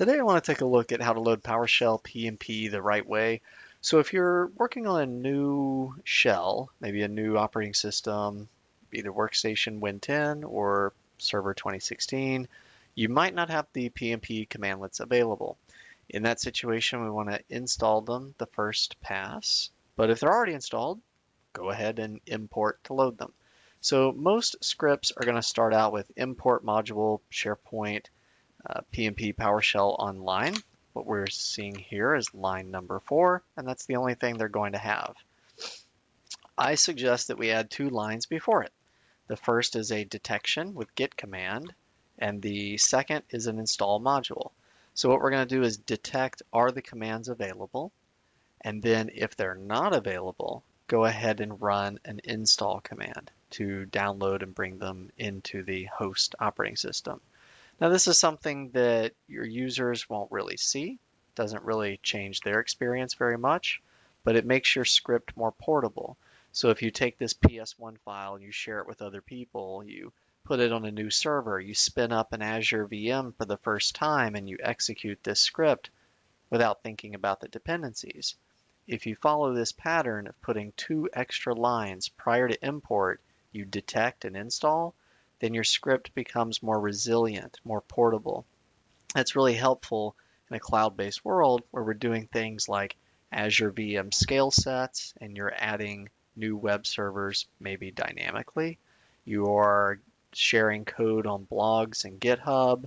Today I want to take a look at how to load PowerShell PnP the right way. So if you're working on a new shell, maybe a new operating system, either Workstation Win 10 or Server 2016, you might not have the PnP commandlets available. In that situation, we want to install them the first pass. But if they're already installed, go ahead and import to load them. So most scripts are going to start out with import module SharePoint uh, PnP PowerShell online. What we're seeing here is line number four, and that's the only thing they're going to have. I suggest that we add two lines before it. The first is a detection with Get-Command, and the second is an install module. So what we're going to do is detect are the commands available, and then if they're not available, go ahead and run an install command to download and bring them into the host operating system. Now this is something that your users won't really see, doesn't really change their experience very much, but it makes your script more portable. So if you take this PS1 file and you share it with other people, you put it on a new server, you spin up an Azure VM for the first time and you execute this script without thinking about the dependencies. If you follow this pattern of putting two extra lines prior to import, you detect and install, then your script becomes more resilient, more portable. That's really helpful in a cloud-based world where we're doing things like Azure VM scale sets and you're adding new web servers maybe dynamically. You are sharing code on blogs and GitHub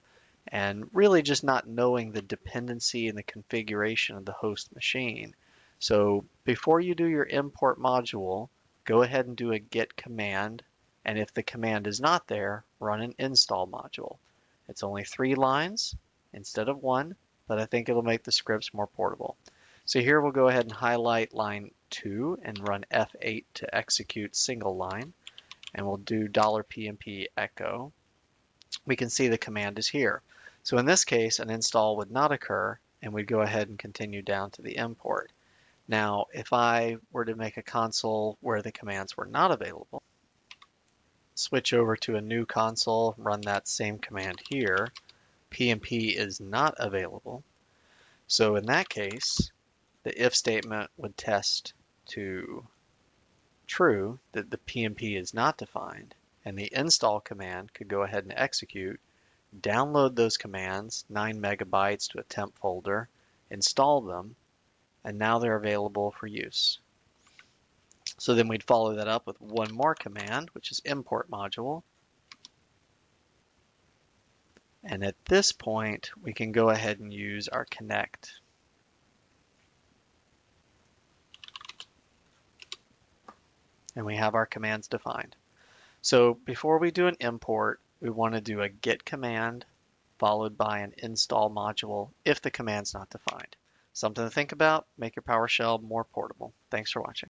and really just not knowing the dependency and the configuration of the host machine. So before you do your import module, go ahead and do a Get-Command and if the command is not there, run an install module. It's only three lines instead of one, but I think it'll make the scripts more portable. So here we'll go ahead and highlight line 2 and run F8 to execute single line. And we'll do $pnp echo. We can see the command is here. So in this case, an install would not occur, and we'd go ahead and continue down to the import. Now, if I were to make a console where the commands were not available, switch over to a new console, run that same command here, PnP is not available. So in that case, the if statement would test to true that the PnP is not defined, and the install command could go ahead and execute, download those commands, 9 megabytes to a temp folder, install them, and now they're available for use. So then we'd follow that up with one more command, which is import module. And at this point, we can go ahead and use our connect. And we have our commands defined. So before we do an import, we want to do a Get-Command followed by an install module if the command's not defined. Something to think about, make your PowerShell more portable. Thanks for watching.